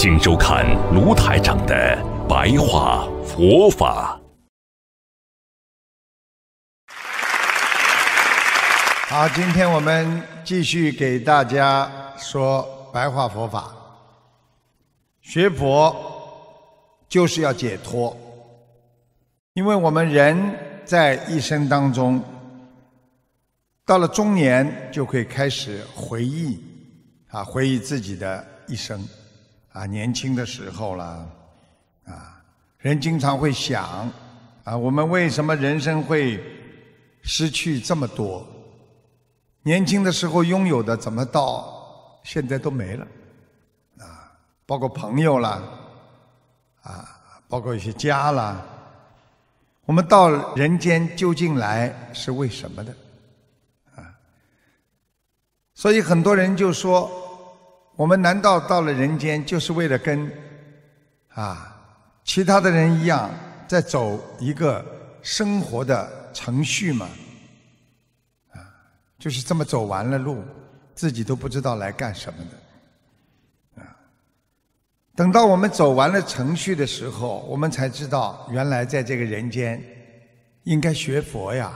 请收看卢台长的白话佛法。好，今天我们继续给大家说白话佛法。学佛就是要解脱，因为我们人在一生当中，到了中年就会开始回忆啊，回忆自己的一生。啊，年轻的时候了，啊，人经常会想，啊，我们为什么人生会失去这么多？年轻的时候拥有的，怎么到现在都没了？啊，包括朋友啦，啊，包括一些家啦，我们到人间究竟来是为什么的？啊，所以很多人就说。我们难道到了人间就是为了跟啊其他的人一样，在走一个生活的程序吗？啊，就是这么走完了路，自己都不知道来干什么的。啊，等到我们走完了程序的时候，我们才知道，原来在这个人间应该学佛呀，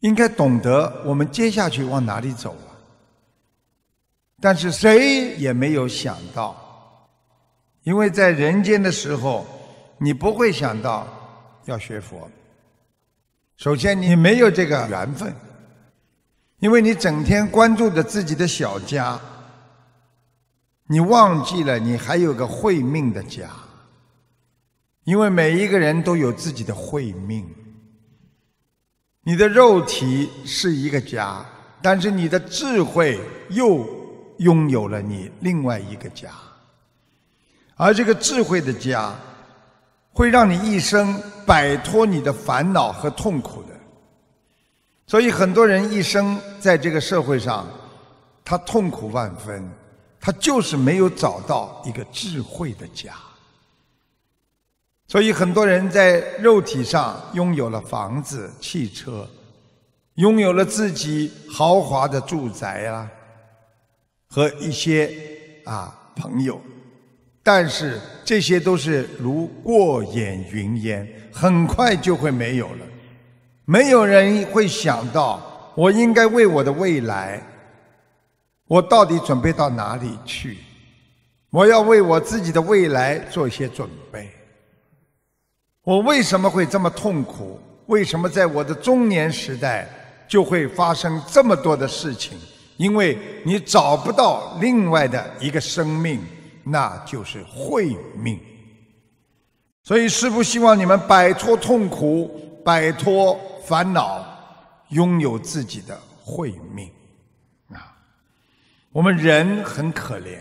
应该懂得我们接下去往哪里走。但是谁也没有想到，因为在人间的时候，你不会想到要学佛。首先，你没有这个缘分，因为你整天关注着自己的小家，你忘记了你还有个慧命的家。因为每一个人都有自己的慧命，你的肉体是一个家，但是你的智慧又。拥有了你另外一个家，而这个智慧的家，会让你一生摆脱你的烦恼和痛苦的。所以很多人一生在这个社会上，他痛苦万分，他就是没有找到一个智慧的家。所以很多人在肉体上拥有了房子、汽车，拥有了自己豪华的住宅啊。和一些啊朋友，但是这些都是如过眼云烟，很快就会没有了。没有人会想到，我应该为我的未来，我到底准备到哪里去？我要为我自己的未来做一些准备。我为什么会这么痛苦？为什么在我的中年时代就会发生这么多的事情？因为你找不到另外的一个生命，那就是慧命。所以师父希望你们摆脱痛苦，摆脱烦恼，拥有自己的慧命。啊，我们人很可怜，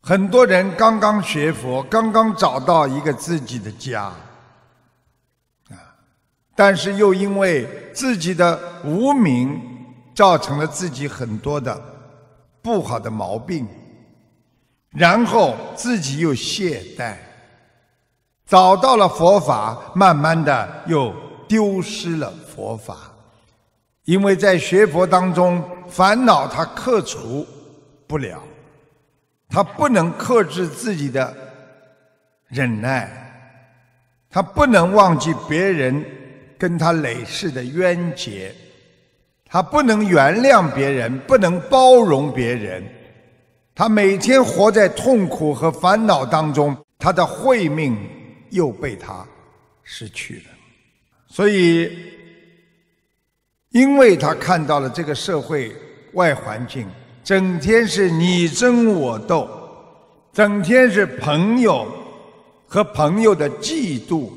很多人刚刚学佛，刚刚找到一个自己的家，啊，但是又因为自己的无名。造成了自己很多的不好的毛病，然后自己又懈怠，找到了佛法，慢慢的又丢失了佛法，因为在学佛当中，烦恼他克除不了，他不能克制自己的忍耐，他不能忘记别人跟他累世的冤结。他不能原谅别人，不能包容别人，他每天活在痛苦和烦恼当中，他的慧命又被他失去了。所以，因为他看到了这个社会外环境，整天是你争我斗，整天是朋友和朋友的嫉妒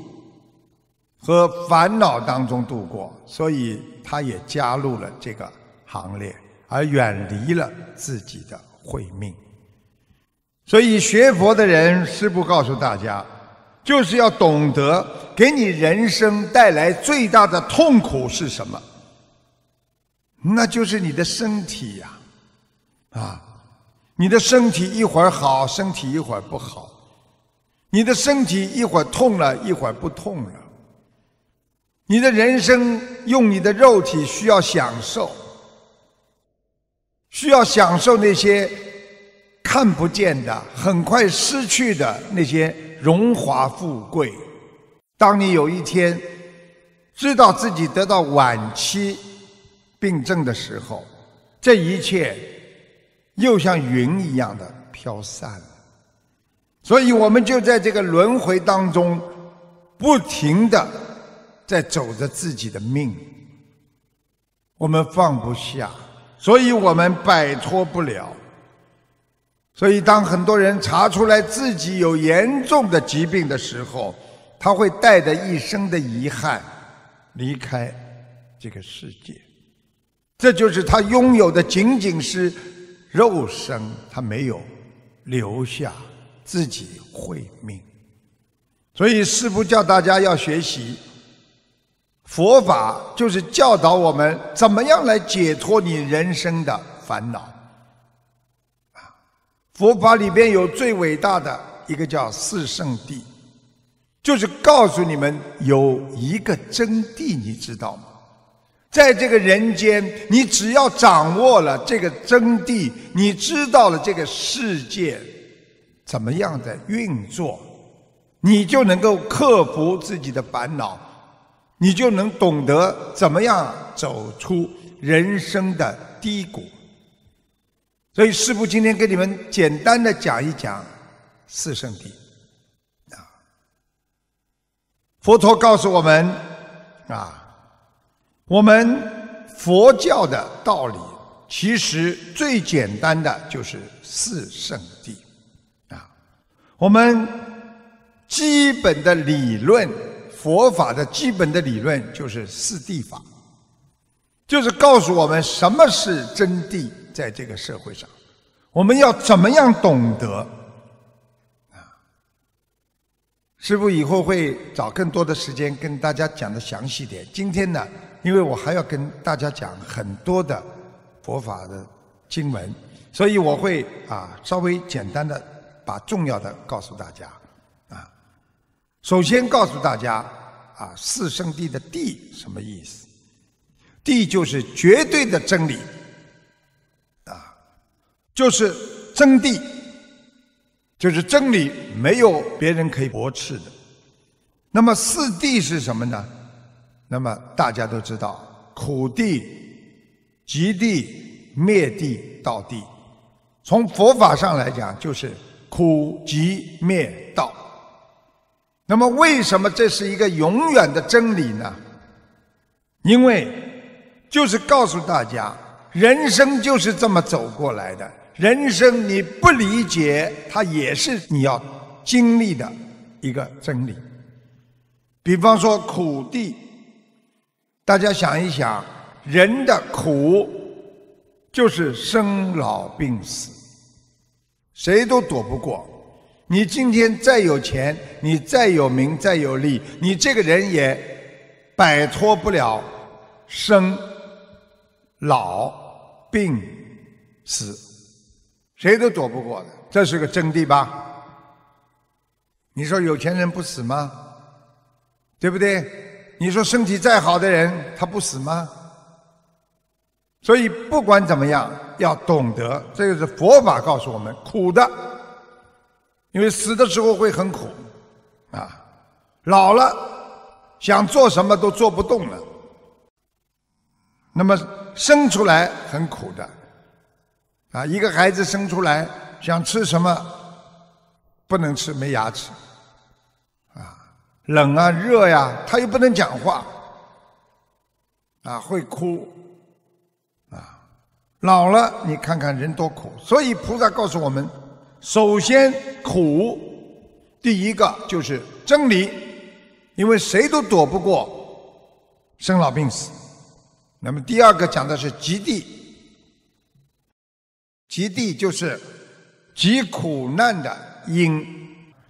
和烦恼当中度过，所以。他也加入了这个行列，而远离了自己的慧命。所以学佛的人，师父告诉大家，就是要懂得给你人生带来最大的痛苦是什么？那就是你的身体呀，啊，你的身体一会儿好，身体一会儿不好，你的身体一会儿痛了，一会儿不痛了。你的人生用你的肉体需要享受，需要享受那些看不见的、很快失去的那些荣华富贵。当你有一天知道自己得到晚期病症的时候，这一切又像云一样的飘散了。所以我们就在这个轮回当中不停的。在走着自己的命，我们放不下，所以我们摆脱不了。所以，当很多人查出来自己有严重的疾病的时候，他会带着一生的遗憾离开这个世界。这就是他拥有的仅仅是肉身，他没有留下自己慧命。所以，师父教大家要学习。佛法就是教导我们怎么样来解脱你人生的烦恼。啊，佛法里边有最伟大的一个叫四圣谛，就是告诉你们有一个真谛，你知道吗？在这个人间，你只要掌握了这个真谛，你知道了这个世界怎么样的运作，你就能够克服自己的烦恼。你就能懂得怎么样走出人生的低谷。所以师父今天给你们简单的讲一讲四圣谛。啊，佛陀告诉我们啊，我们佛教的道理其实最简单的就是四圣谛。啊，我们基本的理论。佛法的基本的理论就是四谛法，就是告诉我们什么是真谛，在这个社会上，我们要怎么样懂得啊？师父以后会找更多的时间跟大家讲的详细点。今天呢，因为我还要跟大家讲很多的佛法的经文，所以我会啊稍微简单的把重要的告诉大家。首先告诉大家，啊，四圣谛的谛什么意思？谛就是绝对的真理，啊，就是真谛，就是真理，没有别人可以驳斥的。那么四谛是什么呢？那么大家都知道，苦谛、极谛、灭谛、道谛。从佛法上来讲，就是苦、集、灭、道。那么，为什么这是一个永远的真理呢？因为就是告诉大家，人生就是这么走过来的。人生你不理解，它也是你要经历的一个真理。比方说苦地，大家想一想，人的苦就是生老病死，谁都躲不过。你今天再有钱，你再有名，再有利，你这个人也摆脱不了生、老、病、死，谁都躲不过的。这是个真谛吧？你说有钱人不死吗？对不对？你说身体再好的人他不死吗？所以不管怎么样，要懂得，这个是佛法告诉我们，苦的。因为死的时候会很苦，啊，老了想做什么都做不动了。那么生出来很苦的，啊，一个孩子生出来想吃什么不能吃，没牙齿，啊，冷啊热呀，他又不能讲话，啊，会哭，啊，老了你看看人多苦，所以菩萨告诉我们。首先，苦，第一个就是真理，因为谁都躲不过生老病死。那么第二个讲的是极地，极地就是极苦难的因。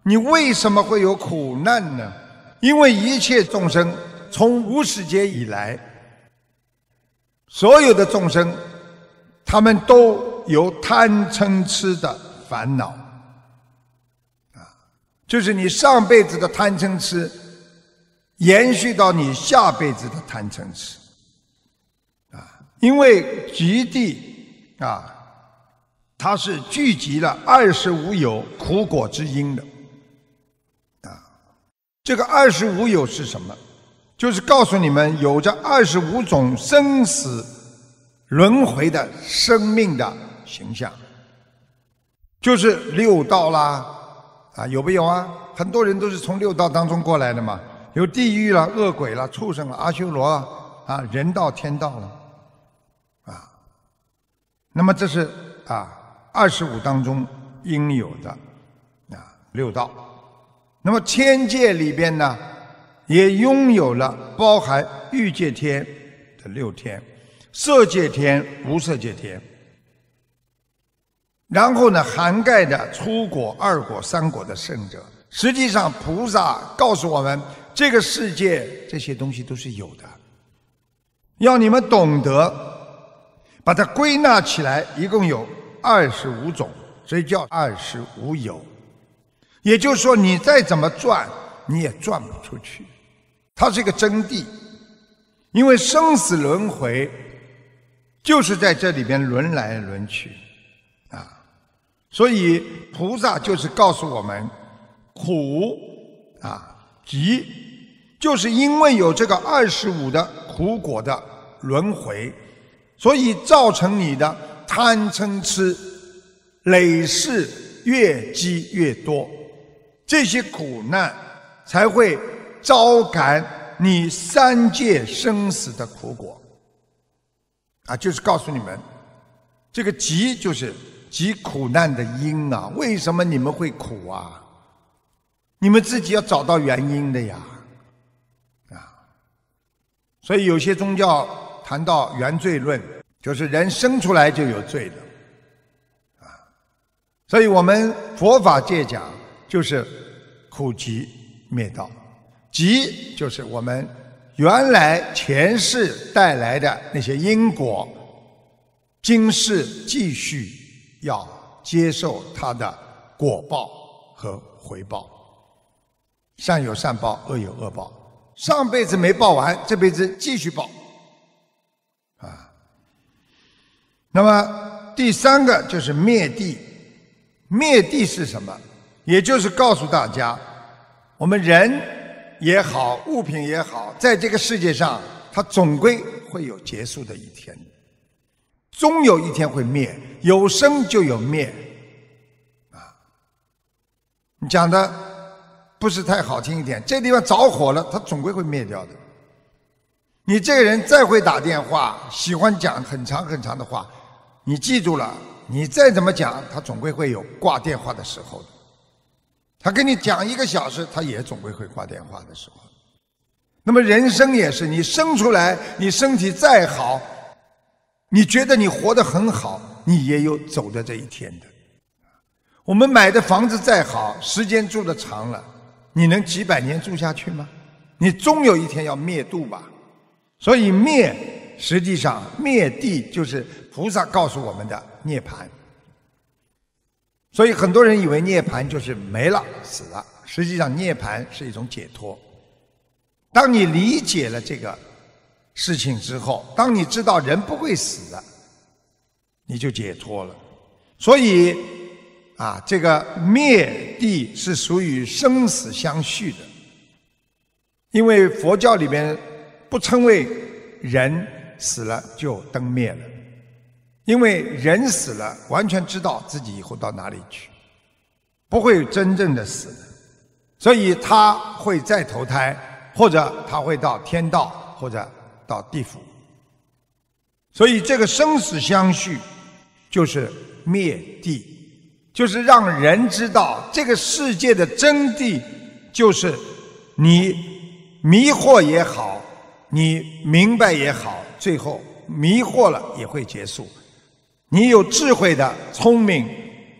你为什么会有苦难呢？因为一切众生从无始劫以来，所有的众生，他们都有贪嗔痴的烦恼，啊，就是你上辈子的贪嗔痴，延续到你下辈子的贪嗔痴，啊，因为极地啊，它是聚集了二十五有苦果之因的。啊这个二十五有是什么？就是告诉你们，有着二十五种生死轮回的生命的形象，就是六道啦，啊，有没有啊？很多人都是从六道当中过来的嘛，有地狱了、恶鬼了、畜生了、阿修罗啊，啊，人道、天道了，啊，那么这是啊二十五当中应有的啊六道。那么天界里边呢，也拥有了包含欲界天的六天、色界天、无色界天，然后呢，涵盖的初果、二果、三果的圣者。实际上，菩萨告诉我们，这个世界这些东西都是有的，要你们懂得把它归纳起来，一共有二十五种，所以叫二十五有。也就是说，你再怎么转，你也转不出去。它是一个真谛，因为生死轮回就是在这里边轮来轮去。所以菩萨就是告诉我们，苦啊，集，就是因为有这个二十五的苦果的轮回，所以造成你的贪嗔痴累世越积越多。这些苦难才会招感你三界生死的苦果啊！就是告诉你们，这个集就是集苦难的因啊！为什么你们会苦啊？你们自己要找到原因的呀！啊，所以有些宗教谈到原罪论，就是人生出来就有罪的啊。所以我们佛法界讲。就是苦集灭道，集就是我们原来前世带来的那些因果，今世继续要接受它的果报和回报，善有善报，恶有恶报，上辈子没报完，这辈子继续报，啊，那么第三个就是灭地，灭地是什么？也就是告诉大家，我们人也好，物品也好，在这个世界上，它总归会有结束的一天，终有一天会灭。有生就有灭，啊，你讲的不是太好听一点。这地方着火了，它总归会灭掉的。你这个人再会打电话，喜欢讲很长很长的话，你记住了，你再怎么讲，他总归会有挂电话的时候的。他跟你讲一个小时，他也总归会挂电话的时候。那么人生也是，你生出来，你身体再好，你觉得你活得很好，你也有走的这一天的。我们买的房子再好，时间住的长了，你能几百年住下去吗？你终有一天要灭度吧。所以灭，实际上灭地就是菩萨告诉我们的涅槃。所以很多人以为涅槃就是没了、死了，实际上涅槃是一种解脱。当你理解了这个事情之后，当你知道人不会死的，你就解脱了。所以啊，这个灭地是属于生死相续的，因为佛教里边不称为人死了就灯灭了。因为人死了，完全知道自己以后到哪里去，不会真正的死，所以他会再投胎，或者他会到天道，或者到地府。所以这个生死相续，就是灭地，就是让人知道这个世界的真谛，就是你迷惑也好，你明白也好，最后迷惑了也会结束。你有智慧的、聪明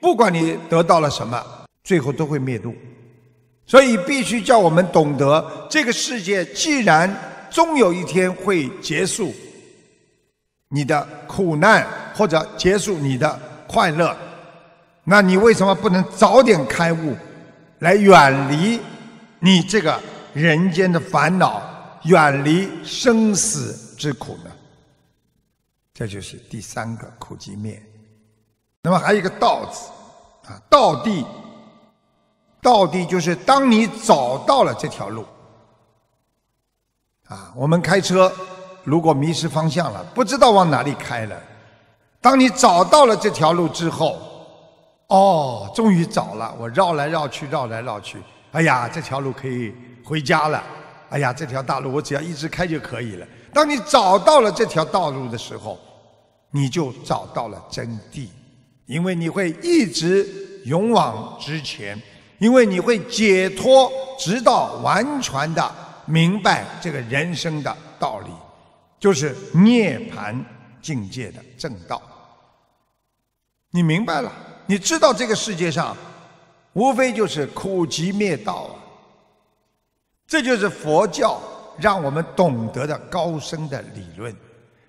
不管你得到了什么，最后都会灭度。所以必须叫我们懂得，这个世界既然终有一天会结束，你的苦难或者结束你的快乐，那你为什么不能早点开悟，来远离你这个人间的烦恼，远离生死之苦呢？这就是第三个苦集灭。那么还有一个道字啊，道地。道地就是当你找到了这条路，啊，我们开车如果迷失方向了，不知道往哪里开了，当你找到了这条路之后，哦，终于找了，我绕来绕去，绕来绕去，哎呀，这条路可以回家了，哎呀，这条大路我只要一直开就可以了。当你找到了这条道路的时候，你就找到了真谛，因为你会一直勇往直前。因为你会解脱，直到完全的明白这个人生的道理，就是涅槃境界的正道。你明白了，你知道这个世界上无非就是苦集灭道啊。这就是佛教让我们懂得的高深的理论，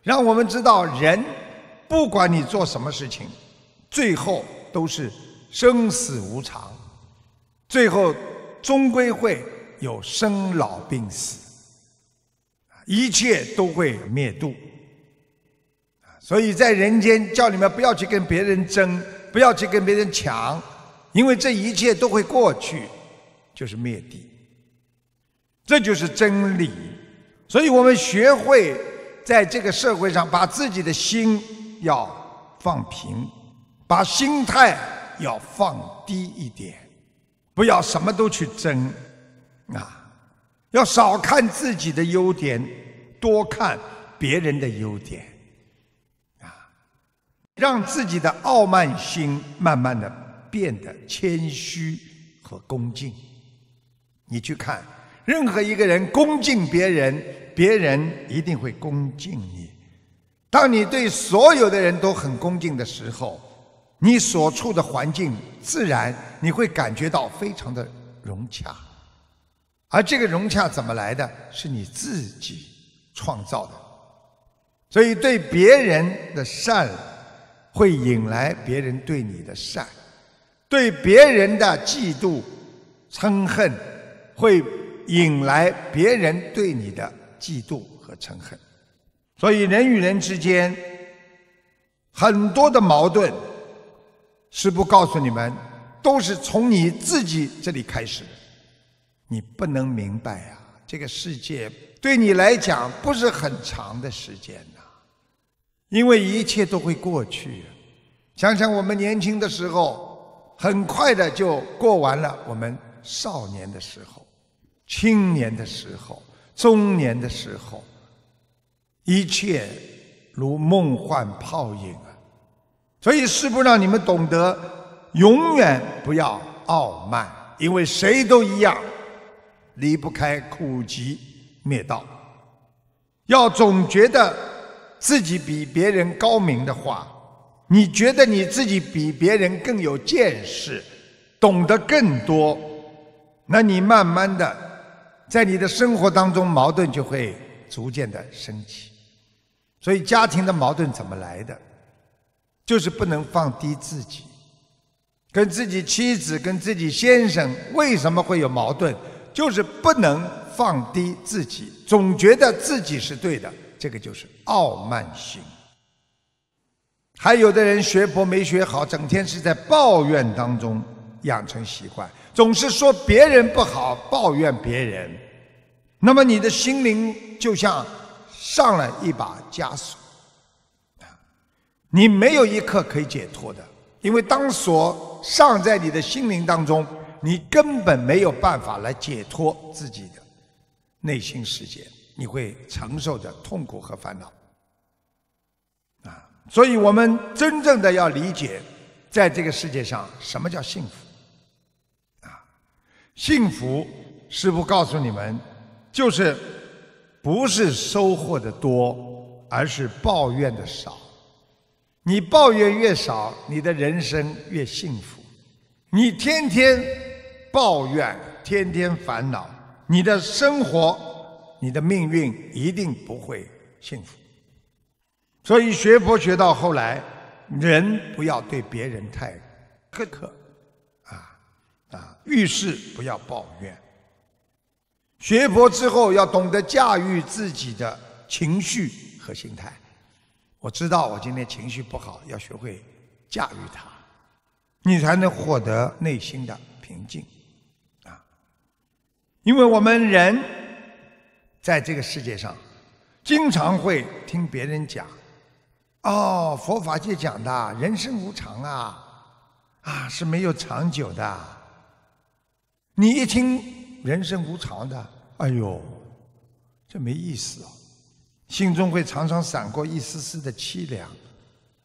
让我们知道人不管你做什么事情，最后都是生死无常。最后，终归会有生老病死，一切都会灭度。所以在人间叫你们不要去跟别人争，不要去跟别人抢，因为这一切都会过去，就是灭地。这就是真理。所以我们学会在这个社会上，把自己的心要放平，把心态要放低一点。不要什么都去争，啊，要少看自己的优点，多看别人的优点，啊，让自己的傲慢心慢慢的变得谦虚和恭敬。你去看，任何一个人恭敬别人，别人一定会恭敬你。当你对所有的人都很恭敬的时候，你所处的环境，自然你会感觉到非常的融洽，而这个融洽怎么来的？是你自己创造的。所以对别人的善，会引来别人对你的善；对别人的嫉妒、嗔恨，会引来别人对你的嫉妒和嗔恨。所以人与人之间，很多的矛盾。师不告诉你们，都是从你自己这里开始。你不能明白呀，这个世界对你来讲不是很长的时间呐，因为一切都会过去。想想我们年轻的时候，很快的就过完了我们少年的时候、青年的时候、中年的时候，一切如梦幻泡影啊。所以，师父让你们懂得，永远不要傲慢，因为谁都一样，离不开苦集灭道。要总觉得自己比别人高明的话，你觉得你自己比别人更有见识，懂得更多，那你慢慢的，在你的生活当中，矛盾就会逐渐的升起。所以，家庭的矛盾怎么来的？就是不能放低自己，跟自己妻子、跟自己先生为什么会有矛盾？就是不能放低自己，总觉得自己是对的，这个就是傲慢心。还有的人学佛没学好，整天是在抱怨当中养成习惯，总是说别人不好，抱怨别人，那么你的心灵就像上了一把枷锁。你没有一刻可以解脱的，因为当锁上在你的心灵当中，你根本没有办法来解脱自己的内心世界，你会承受着痛苦和烦恼。啊，所以我们真正的要理解，在这个世界上什么叫幸福？啊，幸福，师父告诉你们，就是不是收获的多，而是抱怨的少。你抱怨越少，你的人生越幸福。你天天抱怨，天天烦恼，你的生活、你的命运一定不会幸福。所以学佛学到后来，人不要对别人太苛刻，啊啊，遇事不要抱怨。学佛之后，要懂得驾驭自己的情绪和心态。我知道我今天情绪不好，要学会驾驭它，你才能获得内心的平静！因为我们人在这个世界上，经常会听别人讲：“哦，佛法界讲的人生无常啊，啊是没有长久的。”你一听人生无常的，哎呦，这没意思哦。心中会常常闪过一丝丝的凄凉，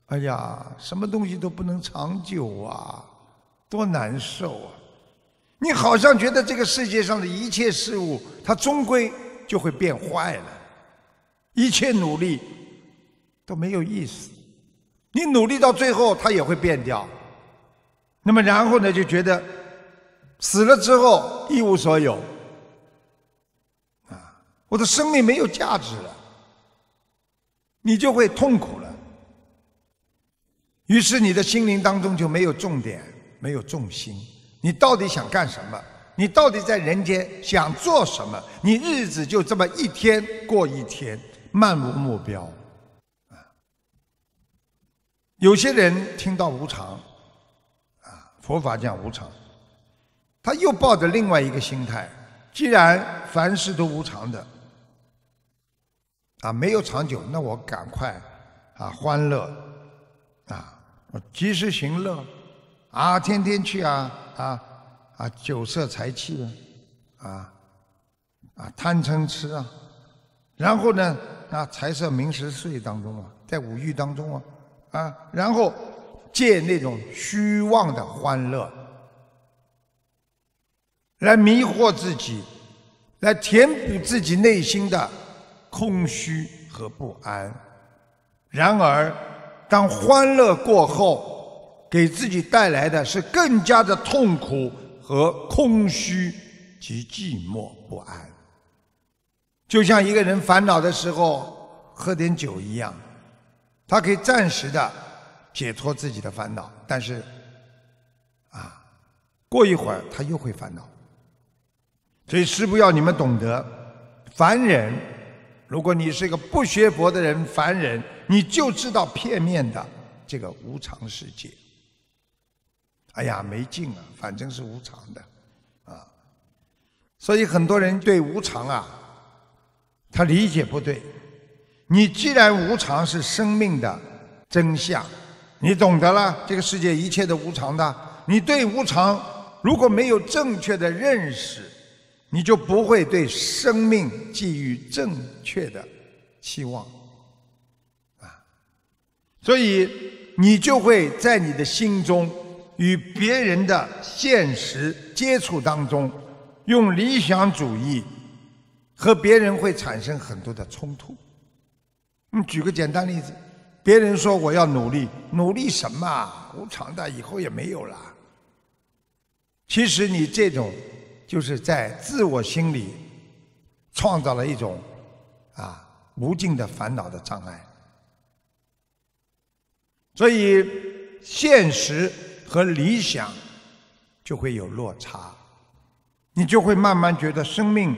哎呀，什么东西都不能长久啊，多难受啊！你好像觉得这个世界上的一切事物，它终归就会变坏了，一切努力都没有意思，你努力到最后，它也会变掉。那么然后呢，就觉得死了之后一无所有，啊，我的生命没有价值了。你就会痛苦了，于是你的心灵当中就没有重点，没有重心。你到底想干什么？你到底在人间想做什么？你日子就这么一天过一天，漫无目标。啊，有些人听到无常，啊，佛法讲无常，他又抱着另外一个心态：既然凡事都无常的。啊，没有长久，那我赶快啊，欢乐啊，我及时行乐啊，天天去啊啊啊，酒色财气啊啊啊，贪嗔痴啊，然后呢啊，财色名食睡当中啊，在五欲当中啊啊，然后借那种虚妄的欢乐来迷惑自己，来填补自己内心的。空虚和不安。然而，当欢乐过后，给自己带来的是更加的痛苦和空虚及寂寞不安。就像一个人烦恼的时候喝点酒一样，他可以暂时的解脱自己的烦恼，但是，啊，过一会儿他又会烦恼。所以，师父要你们懂得，凡人。如果你是一个不学佛的人，凡人，你就知道片面的这个无常世界。哎呀，没劲啊，反正是无常的，啊，所以很多人对无常啊，他理解不对。你既然无常是生命的真相，你懂得了这个世界一切的无常的，你对无常如果没有正确的认识。你就不会对生命寄予正确的期望，啊，所以你就会在你的心中与别人的现实接触当中，用理想主义和别人会产生很多的冲突。你，举个简单例子，别人说我要努力，努力什么？无常的，以后也没有了。其实你这种。就是在自我心里创造了一种啊无尽的烦恼的障碍，所以现实和理想就会有落差，你就会慢慢觉得生命，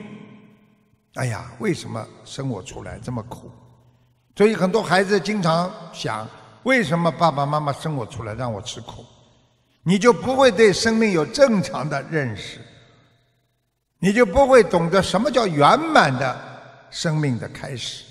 哎呀，为什么生我出来这么苦？所以很多孩子经常想，为什么爸爸妈妈生我出来让我吃苦？你就不会对生命有正常的认识。你就不会懂得什么叫圆满的生命的开始。